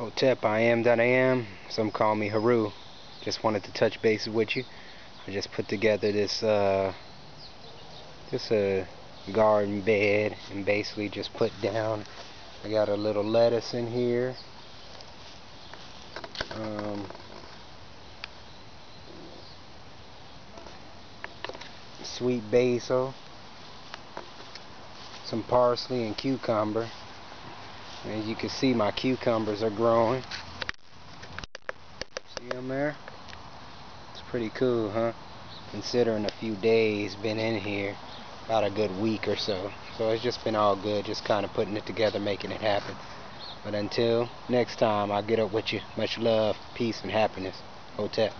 Hotep, I am that I am. Some call me Haru. Just wanted to touch base with you. I just put together this, uh, just a garden bed and basically just put down. I got a little lettuce in here. Um, sweet basil, some parsley and cucumber. As you can see, my cucumbers are growing. See them there? It's pretty cool, huh? Considering a few days been in here, about a good week or so. So it's just been all good, just kind of putting it together, making it happen. But until next time, I'll get up with you. Much love, peace, and happiness. Hotep.